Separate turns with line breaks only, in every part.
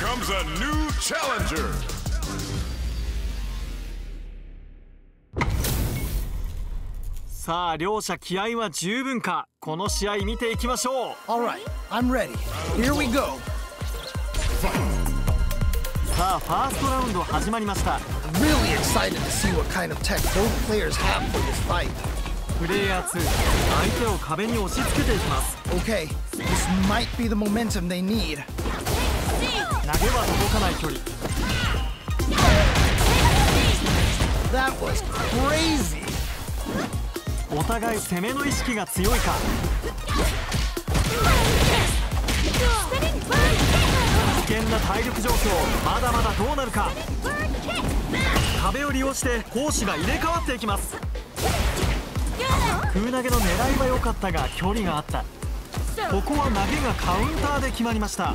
comes a new challenger.
さあ両者気合は十分かこの試合見ていきましょう
Alright, I'm ready. Here we go.
さあファーストラウンド始まりました
Really excited to see what kind of tech both players have for this fight.
プレイヤー2相手を壁に押し付けていきます
Okay, this might be the momentum they need.
投げは届かない距離。
That was crazy.
お互い攻めの意識が強いか。危険な体力状況まだまだどうなるか。壁を利用して攻守が入れ替わっていきます。空投げの狙いは良かったが距離があった。ここは投げがカウンターで決まりました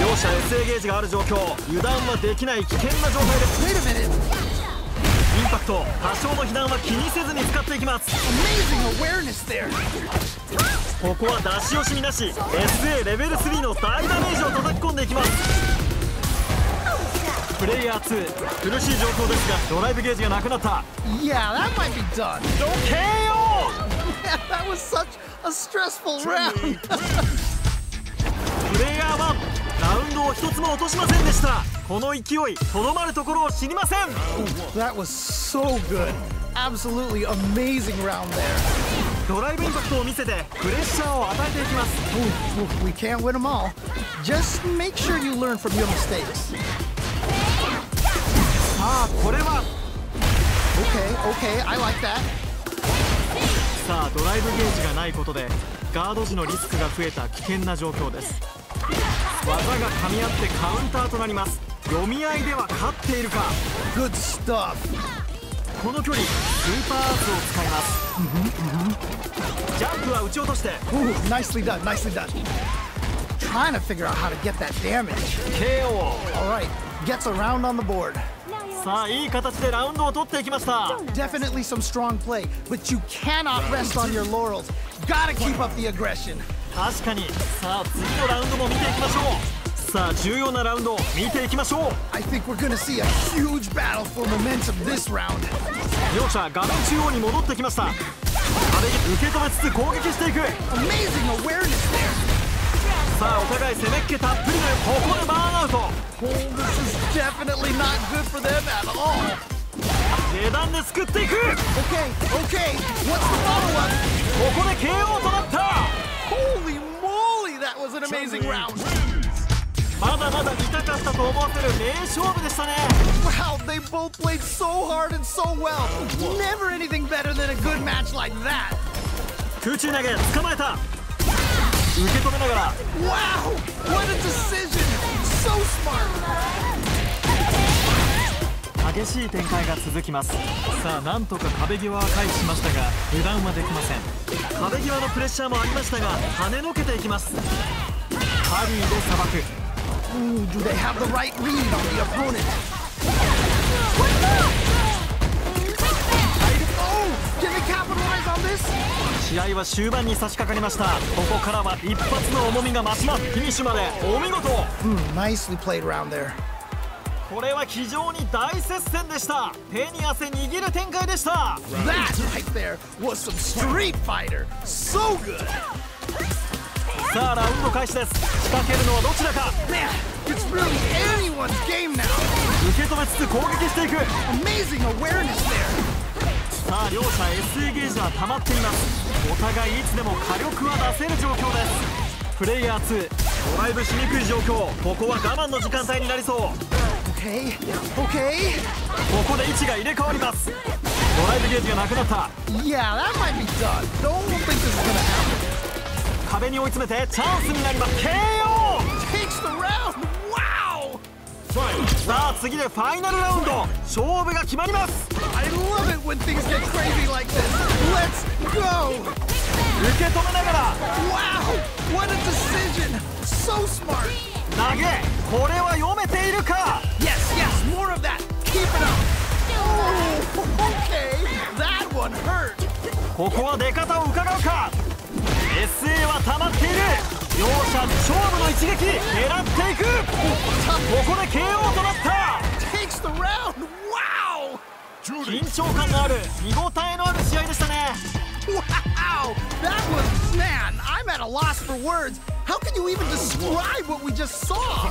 両者 SA ゲージがある状況油断はできない危険な状態です.インパクト多少の被弾は気にせずに使っていきます.ここは出し惜しみなし SA レベル3の大ダメージを叩き込んでいきますプレイヤー2苦しい状況ですがドライブゲージがなくなった
Yeah, that might be done.
KO
that was such a stressful round.
プレイヤー1ラウンドを一つも落としませんでしたこの勢いとどまるところを知りません
that was so good. Absolutely amazing round there.
ドライブインパクトを見せてプレッシャーを与えていきます
we can't win them all. Just make sure you learn from your mistakes.
さあこれは
Okay, okay, I like that.
さあドライブゲージがないことでガード時のリスクが増えた危険な状況です技が噛み合ってカウンターとなります読み合いでは勝っているか.この距離スーパーアーツを使いますジャンプは打ち落として
Ooh, nicely done, nicely done. Trying to figure out how to get that damage.
KO
All right, gets a round on the board.
さあいい形でラウンドを取っていきました
Definitely some strong play, but you cannot rest on your laurels. Gotta keep up the aggression.
確かに。さあ次のラウンドも見ていきましょう。さあ重要なラウンドを見ていきましょう。両者画面中央に戻ってきました。壁に受け止めつつ攻撃していく。さあお互い攻めっ気たっぷりのここでバーンアウト。値段で救っていく。ここで KO となった。
Holy moly, that was an amazing round.
まだまだ見たかったと思わせる名勝負でしたね
Wow, they both played so hard and so well. Never anything better than a good match like that.
空中投げ捕まえた受け止めながら
Wow, what a decision. So smart.
激しい展開が続きます。さあなんとか壁際は回避しましたが油断はできません。壁際のプレッシャーもありましたが跳ねのけていきます。ハリーでさばく
Ooh, do they have the right read on the opponent? Oh, can they capitalize on this?
試合は終盤に差し掛かりました。ここからは一発の重みが増しますフィニッシュまで。お見事。
Hmm, nicely played around there.
これは非常に大接戦でした。手に汗握る展開でした。
That right there was some Street Fighter. So good.
さあラウンド開始です。仕掛けるのはどちらか。
Man, it's really anyone's game now.
受け止めつつ攻撃していく。
Amazing awareness there.
さあ両者 SA ゲージは溜まっています。お互いいつでも火力は出せる状況です。プレイヤー2ドライブしにくい状況。ここは我慢の時間帯になりそう
Okay, okay.
ここで位置が入れ替わりますドライブゲージがなくなった
Yeah, that might be done. Don't think this is gonna happen.
壁に追い詰めてチャンスになります KO
Takes the round. Wow.
さあ次でファイナルラウンド勝負が決まります
I love it when things get crazy like this. Let's go!
受け止めながら
Wow! What a decision! So smart!
投げこれは読めているか
more of that! Keep it up! Oh, okay! That one hurt!
ここは出方を伺うか SA は溜まっている両者勝負の一撃狙っていくここで KO となった!緊張感のある見応えのある試合でしたね
Wow! That was, man, I'm at a loss for words. How can you even describe what we just saw?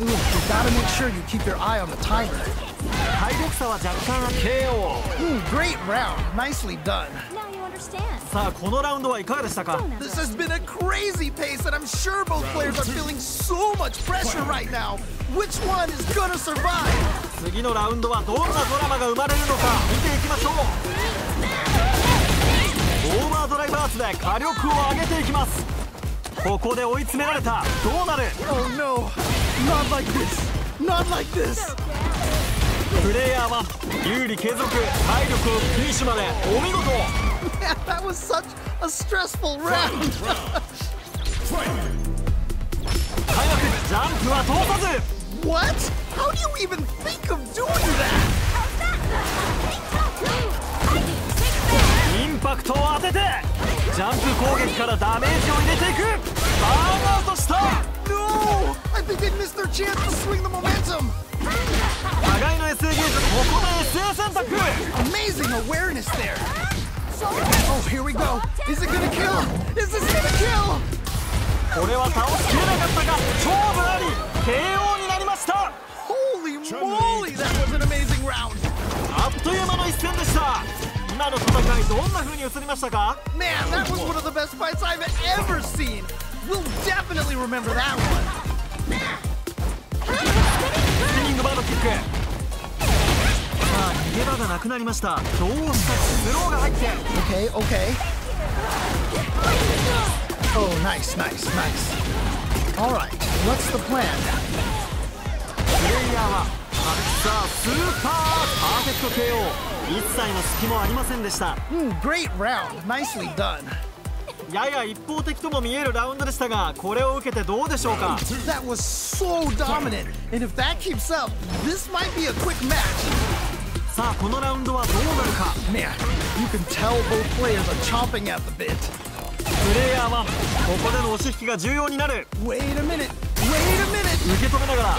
Ooh, you gotta make sure you keep your eye on the timer.
体力差は若干 KO
Ooh, great round. Nicely done.
Now you understand.
さあこのラウンドはいかがでしたか
This has been a crazy pace, and I'm sure both players are feeling so much pressure right now. Which one is gonna survive?
次のラウンドはどんなドラマが生まれるのか見ていきましょうオーバードライバーツで火力を上げていきますここで追い詰められたどうなる
Oh no, not like this. Not like this.
プレイヤーは有利継続体力をフィニッシュまでお見事
that was such a stressful round.
開幕ジャンプは通さず
what? How do you even think of doing that?
インパクトを当ててジャンプ攻撃からダメージを入れていくバーンアウトした
No! I think they missed their chance to swing the momentum.
互いの SA ゲージここで SA 選択
Amazing awareness there. Oh, here we go. Is it gonna kill? Is this gonna kill?
これは倒しきれなかったが勝負あり KO になりました
Holy moly, that was an amazing round.
あっという間の一戦でした今の戦いどんな風に映りましたか
Man, that was one of the best fights I've ever seen. We'll definitely remember that one.
スピニングバードキックさあ逃げ場がなくなりましたどうしたスローが入って
Okay, okay. Oh, nice, nice, nice. All right, what's the plan?
プレイヤーはあさあスーパーパーフェクト KO 一切の隙もありませんでした
Ooh, great round. Nicely done.
やや一方的とも見えるラウンドでしたがこれを受けてどうでしょうか
That was so dominant. And if that keeps up, this might be a quick match.
さあこのラウンドはどうなるか
Man, you can tell both players are chomping at the bit.
プレイヤー1ここでの押し引きが重要になる
Wait a minute. Wait a minute.
受け止めながら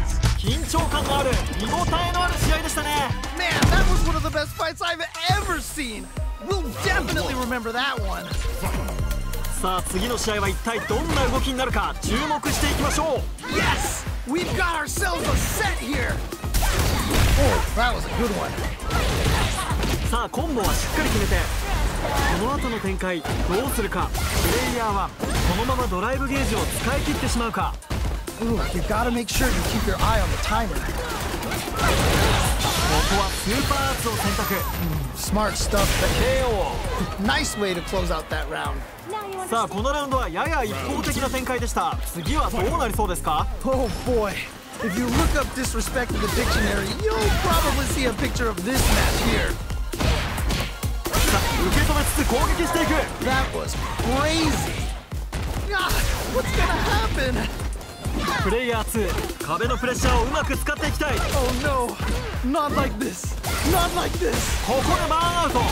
緊張感のある見応えのある試合でしたね
Man, that was one of the best fights I've ever seen. We'll definitely remember that one.
さあ次の試合は一体どんな動きになるか注目していきましょう
Yes, we've got ourselves a set here. Oh, that was a good one.
さあコンボはしっかり決めてこの後の展開どうするかプレイヤーはこのままドライブゲージを使い切ってしまうか
Ooh, you gotta make sure you keep your eye on the timer.
Mm,
smart stuff. nice way to close out that round.
さあこのラウンドはやや一方的な展開でした次はどうなりそうですか
Oh boy If you look up disrespect in the dictionary You'll probably see a picture of this match here That was crazy God, what's gonna happen?
プレイヤー2壁のプレッシャーをうまく使っていきたい
Oh no, not like this. Not like this.
ここでバーンアウト
Oh,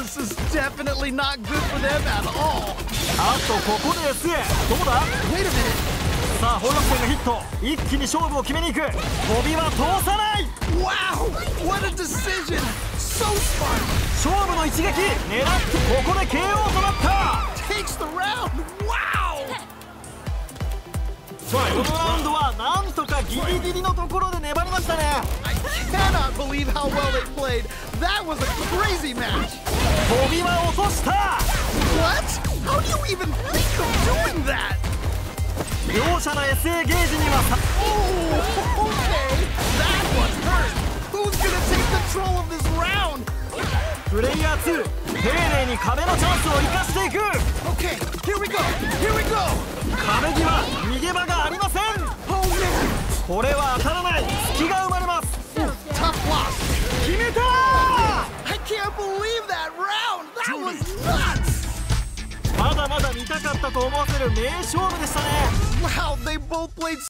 this is definitely not good for them at all.
あとここで SA どうだ
Wait a minute.
さあ本楽戦がヒット一気に勝負を決めに行く飛びは通さない
Wow, what a decision. So smart.
勝負の一撃狙ってここで KO となった
Takes the round. Wow.
このラウンドはなんとかギリギリのところで粘りましたね
I cannot believe how well they played. That was a crazy match.
飛びは落とした
What? How do you even think of doing that?
両者の SA ゲージにはさ
Oh, okay. That was hurt. Who's gonna take control of this round?
プレイヤー2丁寧に壁のチャンスを生かしていく見たかったと思わせる名勝負でしたね。
Wow,